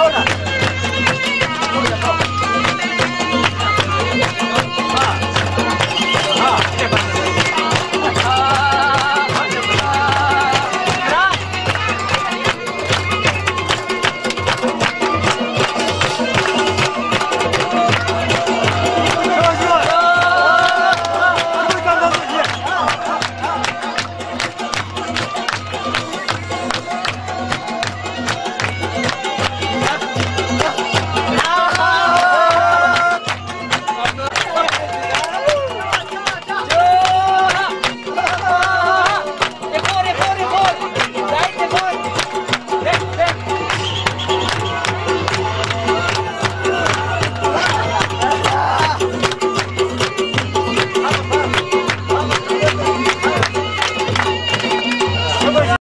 persona.